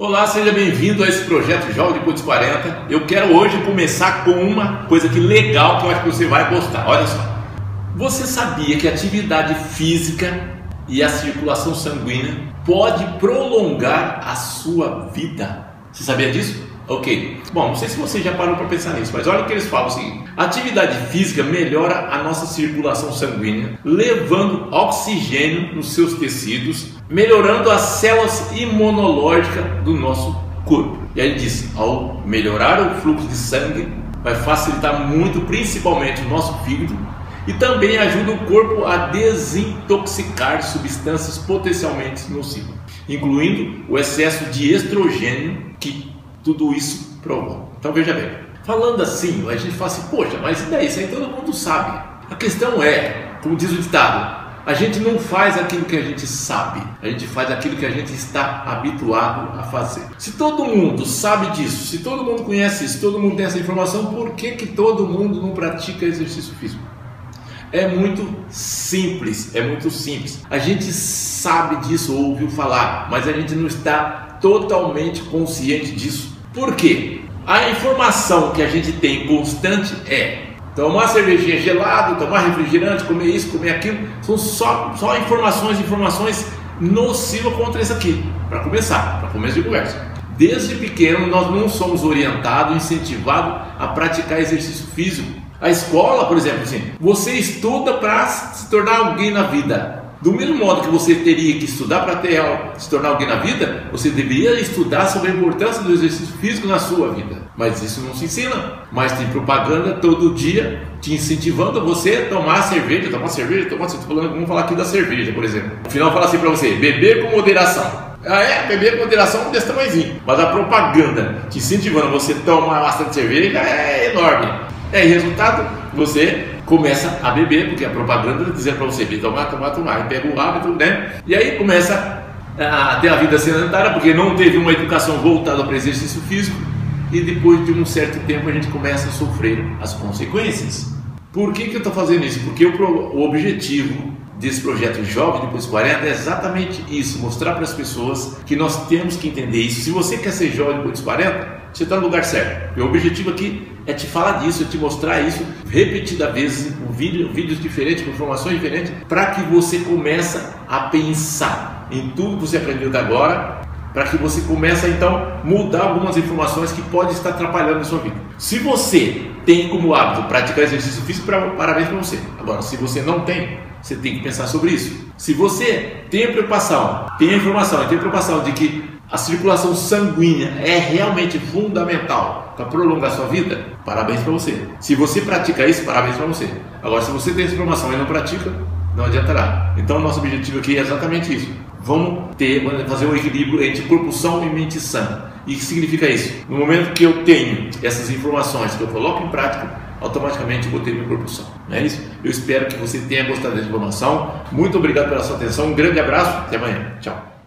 Olá, seja bem-vindo a esse projeto Jovem Depois dos 40. Eu quero hoje começar com uma coisa que legal que eu acho que você vai gostar. Olha só. Você sabia que a atividade física e a circulação sanguínea pode prolongar a sua vida? Você sabia disso? Ok. Bom, não sei se você já parou para pensar nisso, mas olha o que eles falam o seguinte: a atividade física melhora a nossa circulação sanguínea, levando oxigênio nos seus tecidos, melhorando as células imunológicas do nosso corpo. E aí ele diz: ao melhorar o fluxo de sangue, vai facilitar muito, principalmente o nosso fígado, e também ajuda o corpo a desintoxicar substâncias potencialmente nocivas, incluindo o excesso de estrogênio que tudo isso provoca. Então veja bem, falando assim, a gente fala assim, poxa, mas e daí? Isso aí todo mundo sabe. A questão é, como diz o ditado, a gente não faz aquilo que a gente sabe, a gente faz aquilo que a gente está habituado a fazer. Se todo mundo sabe disso, se todo mundo conhece isso, todo mundo tem essa informação, por que, que todo mundo não pratica exercício físico? É muito simples, é muito simples. A gente sabe disso, ouviu falar, mas a gente não está totalmente consciente disso. Por quê? A informação que a gente tem constante é tomar cervejinha gelada, tomar refrigerante, comer isso, comer aquilo, são só, só informações, informações nocivas contra isso aqui, para começar, para começo de conversa. Desde pequeno nós não somos orientados, incentivados a praticar exercício físico. A escola, por exemplo, assim, você estuda para se tornar alguém na vida. Do mesmo modo que você teria que estudar para se tornar alguém na vida, você deveria estudar sobre a importância do exercício físico na sua vida. Mas isso não se ensina. Mas tem propaganda todo dia te incentivando você a tomar cerveja, tomar cerveja, tomar cerveja. Vamos falar aqui da cerveja, por exemplo. No final fala assim para você: beber com moderação. Ah, é, beber com moderação desse tamanhozinho. Mas a propaganda te incentivando você a tomar bastante cerveja é enorme. É, e resultado, você começa a beber, porque a propaganda está dizendo para você tomar, tomar, tomar, e pega o hábito, né? E aí começa a ter a vida sedentária, porque não teve uma educação voltada para exercício físico, e depois de um certo tempo a gente começa a sofrer as consequências. Por que, que eu estou fazendo isso? Porque o, o objetivo desse projeto Jovem Depois 40 é exatamente isso, mostrar para as pessoas que nós temos que entender isso. Se você quer ser jovem depois dos 40, você está no lugar certo. O objetivo aqui é te falar disso, é te mostrar isso repetida vezes, com vídeo, vídeos diferentes, com informações diferentes, para que você comece a pensar em tudo que você aprendeu até agora, para que você comece então mudar algumas informações que podem estar atrapalhando a sua vida. Se você tem como hábito praticar exercício físico, parabéns para você. Agora, se você não tem, você tem que pensar sobre isso. Se você tem a preocupação, tem a informação e tem a preocupação de que a circulação sanguínea é realmente fundamental para prolongar sua vida, parabéns para você. Se você pratica isso, parabéns para você. Agora, se você tem essa informação e não pratica, não adiantará. Então, nosso objetivo aqui é exatamente isso. Vamos ter, fazer um equilíbrio entre corpo são e mente sã. E o que significa isso? No momento que eu tenho essas informações que eu coloco em prática, automaticamente eu vou ter minha corpo são. Não é isso? Eu espero que você tenha gostado dessa informação. Muito obrigado pela sua atenção. Um grande abraço. Até amanhã. Tchau.